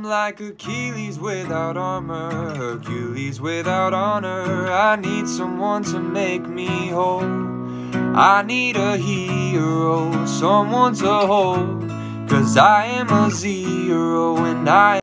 I'm like Achilles without armor, Hercules without honor. I need someone to make me whole. I need a hero, someone to hold. Cause I am a zero and I